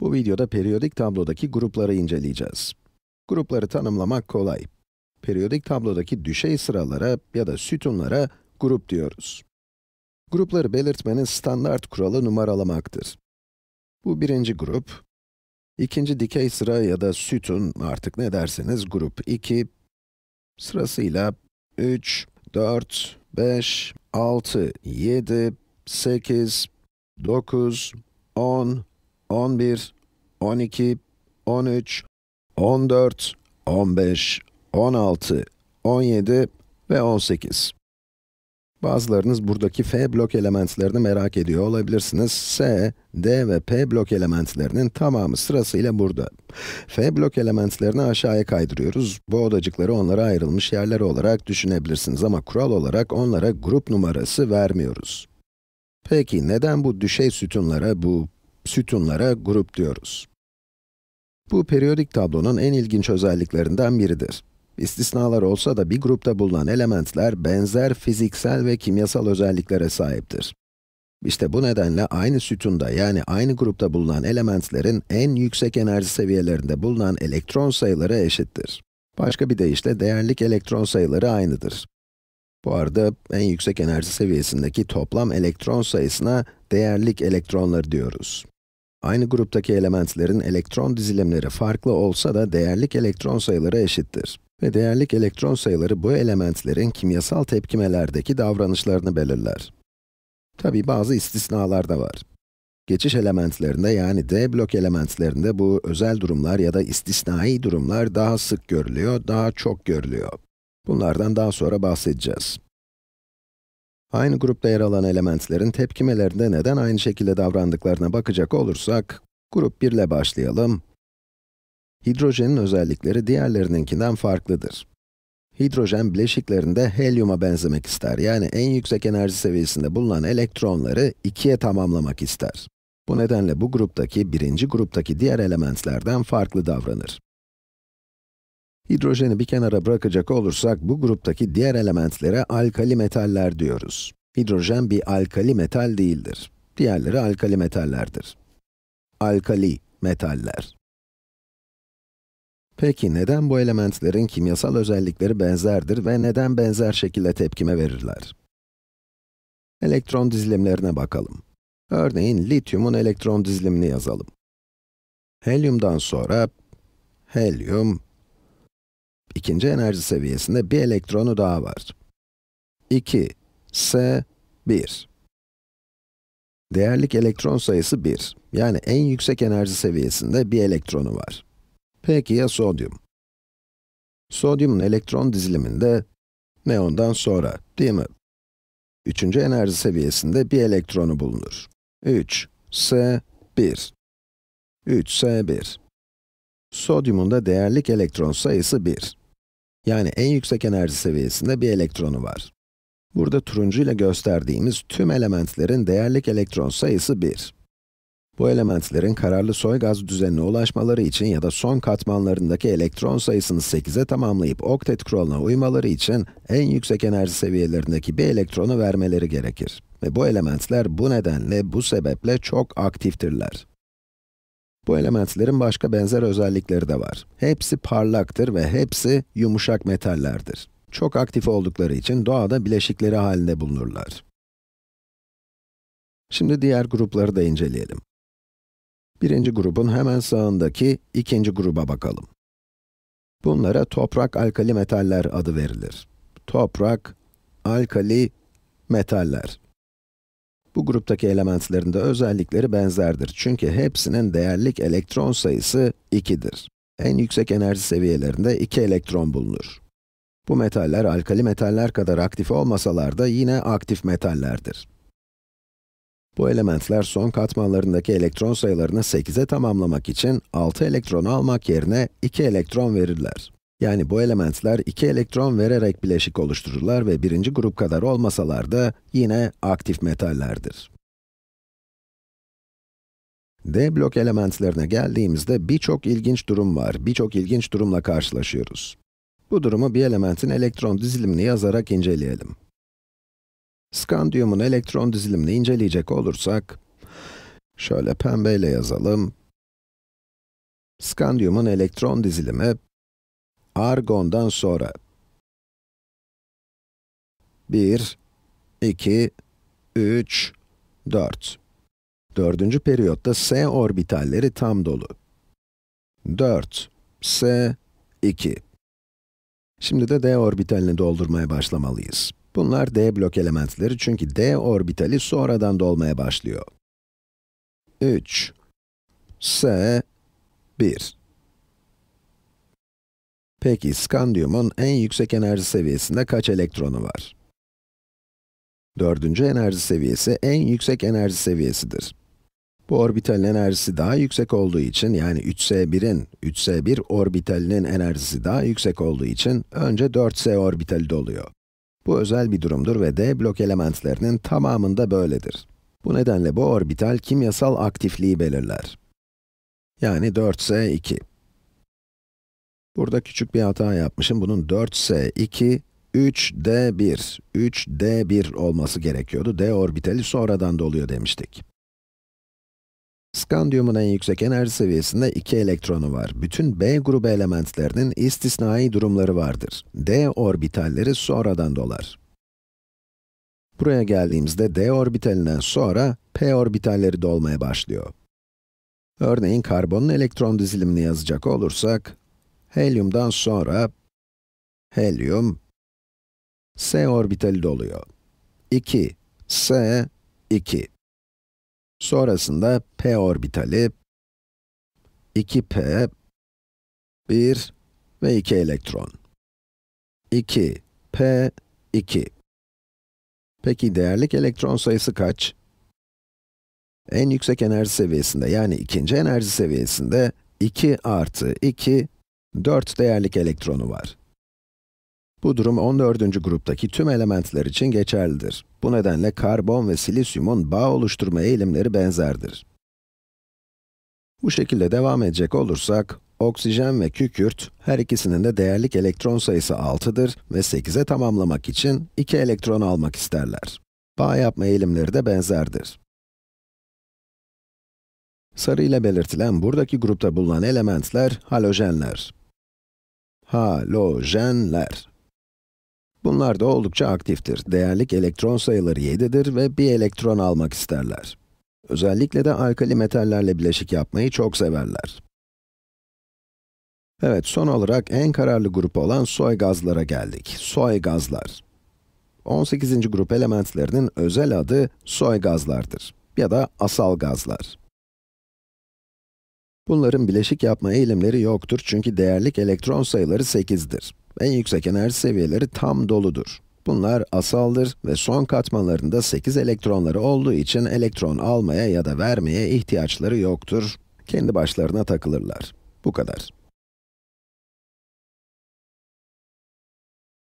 Bu videoda periyodik tablodaki grupları inceleyeceğiz. Grupları tanımlamak kolay. Periyodik tablodaki düşey sıralara ya da sütunlara grup diyoruz. Grupları belirtmenin standart kuralı numaralamaktır. Bu birinci grup, ikinci dikey sıra ya da sütun, artık ne derseniz grup 2, sırasıyla 3, 4, 5, 6, 7, 8, 9, 10, 11, 12, 13, 14, 15, 16, 17 ve 18. Bazılarınız buradaki F blok elementlerini merak ediyor olabilirsiniz. S, D ve P blok elementlerinin tamamı sırasıyla burada. F blok elementlerini aşağıya kaydırıyoruz. Bu odacıkları onlara ayrılmış yerler olarak düşünebilirsiniz ama kural olarak onlara grup numarası vermiyoruz. Peki neden bu düşey sütunlara, bu sütunlara grup diyoruz? Bu periyodik tablonun en ilginç özelliklerinden biridir. İstisnalar olsa da bir grupta bulunan elementler benzer fiziksel ve kimyasal özelliklere sahiptir. İşte bu nedenle aynı sütunda yani aynı grupta bulunan elementlerin en yüksek enerji seviyelerinde bulunan elektron sayıları eşittir. Başka bir deyişle değerlik elektron sayıları aynıdır. Bu arada en yüksek enerji seviyesindeki toplam elektron sayısına değerlik elektronları diyoruz. Aynı gruptaki elementlerin elektron dizilimleri farklı olsa da değerlik elektron sayıları eşittir. Ve değerlik elektron sayıları bu elementlerin kimyasal tepkimelerdeki davranışlarını belirler. Tabi bazı istisnalar da var. Geçiş elementlerinde yani D blok elementlerinde bu özel durumlar ya da istisnai durumlar daha sık görülüyor, daha çok görülüyor. Bunlardan daha sonra bahsedeceğiz. Aynı grupta yer alan elementlerin tepkimelerinde neden aynı şekilde davrandıklarına bakacak olursak, grup 1 ile başlayalım. Hidrojenin özellikleri diğerlerininkinden farklıdır. Hidrojen bileşiklerinde helyuma benzemek ister, yani en yüksek enerji seviyesinde bulunan elektronları ikiye tamamlamak ister. Bu nedenle bu gruptaki, birinci gruptaki diğer elementlerden farklı davranır. Hidrojeni bir kenara bırakacak olursak, bu gruptaki diğer elementlere alkali metaller diyoruz. Hidrojen bir alkali metal değildir. Diğerleri alkali metallerdir. Alkali metaller. Peki neden bu elementlerin kimyasal özellikleri benzerdir ve neden benzer şekilde tepkime verirler? Elektron dizilimlerine bakalım. Örneğin lityumun elektron dizilimini yazalım. Helyumdan sonra helyum, ikinci enerji seviyesinde bir elektronu daha var. 2, S, 1. Değerlik elektron sayısı 1. Yani en yüksek enerji seviyesinde bir elektronu var. Peki ya sodyum? Sodyumun elektron diziliminde neondan sonra, değil mi? Üçüncü enerji seviyesinde bir elektronu bulunur. 3, S, 1. 3, S, 1. Sodyumun da değerlik elektron sayısı 1. Yani en yüksek enerji seviyesinde bir elektronu var. Burada turuncu ile gösterdiğimiz tüm elementlerin değerlik elektron sayısı 1. Bu elementlerin kararlı soy gaz düzenine ulaşmaları için ya da son katmanlarındaki elektron sayısını 8'e tamamlayıp oktet kuralına uymaları için en yüksek enerji seviyelerindeki bir elektronu vermeleri gerekir. Ve bu elementler bu nedenle, bu sebeple çok aktiftirler. Bu elementlerin başka benzer özellikleri de var. Hepsi parlaktır ve hepsi yumuşak metallerdir. Çok aktif oldukları için doğada bileşikleri halinde bulunurlar. Şimdi diğer grupları da inceleyelim. Birinci grubun hemen sağındaki ikinci gruba bakalım. Bunlara toprak alkali metaller adı verilir. Toprak, alkali, metaller. Bu gruptaki elementlerin de özellikleri benzerdir. Çünkü hepsinin değerlik elektron sayısı 2'dir. En yüksek enerji seviyelerinde 2 elektron bulunur. Bu metaller, alkali metaller kadar aktif olmasalar da yine aktif metallerdir. Bu elementler son katmanlarındaki elektron sayılarını 8'e tamamlamak için 6 elektron almak yerine 2 elektron verirler. Yani bu elementler 2 elektron vererek bileşik oluştururlar ve birinci grup kadar olmasalar da yine aktif metallerdir. D blok elementlerine geldiğimizde birçok ilginç durum var, birçok ilginç durumla karşılaşıyoruz. Bu durumu bir elementin elektron dizilimini yazarak inceleyelim. Skandiyumun elektron dizilimini inceleyecek olursak, şöyle pembeyle yazalım. Skandiyumun elektron dizilimi, argondan sonra 1, 2, 3, 4. Dördüncü periyotta s orbitalleri tam dolu. 4, s, 2. Şimdi de d orbitalini doldurmaya başlamalıyız. Bunlar d blok elementleri çünkü d orbitali sonradan dolmaya başlıyor. 3, s, 1. Peki, skandiyumun en yüksek enerji seviyesinde kaç elektronu var? Dördüncü enerji seviyesi en yüksek enerji seviyesidir. Bu orbitalin enerjisi daha yüksek olduğu için, yani 3s1'in, 3s1 orbitalinin enerjisi daha yüksek olduğu için, önce 4s orbitali doluyor. Bu özel bir durumdur ve d blok elementlerinin tamamında böyledir. Bu nedenle bu orbital kimyasal aktifliği belirler. Yani 4s2. Burada küçük bir hata yapmışım. Bunun 4s2, 3d1, 3d1 olması gerekiyordu. d orbitali sonradan doluyor demiştik. Skandiyumun en yüksek enerji seviyesinde 2 elektronu var. Bütün B grubu elementlerinin istisnai durumları vardır. D orbitalleri sonradan dolar. Buraya geldiğimizde D orbitalinden sonra P orbitalleri dolmaya başlıyor. Örneğin karbonun elektron dizilimini yazacak olursak, helyumdan sonra helyum, S orbitali doluyor. 2, S, 2. Sonrasında p orbitali, 2p, 1 ve 2 elektron. 2, p, 2. Peki değerlik elektron sayısı kaç? En yüksek enerji seviyesinde, yani ikinci enerji seviyesinde 2 artı 2, 4 değerlik elektronu var. Bu durum 14. gruptaki tüm elementler için geçerlidir. Bu nedenle karbon ve silisyumun bağ oluşturma eğilimleri benzerdir. Bu şekilde devam edecek olursak, oksijen ve kükürt, her ikisinin de değerlik elektron sayısı 6'dır ve 8'e tamamlamak için 2 elektron almak isterler. Bağ yapma eğilimleri de benzerdir. Sarı ile belirtilen buradaki grupta bulunan elementler halojenler. Halojenler. Bunlar da oldukça aktiftir. Değerlik elektron sayıları 7'dir ve bir elektron almak isterler. Özellikle de alkali metallerle bileşik yapmayı çok severler. Evet, son olarak en kararlı grup olan soy gazlara geldik. Soy gazlar. 18. grup elementlerinin özel adı soy gazlardır ya da asal gazlar. Bunların bileşik yapma eğilimleri yoktur çünkü değerlik elektron sayıları 8'dir. En yüksek enerji seviyeleri tam doludur. Bunlar asaldır ve son katmanlarında 8 elektronları olduğu için elektron almaya ya da vermeye ihtiyaçları yoktur. Kendi başlarına takılırlar. Bu kadar.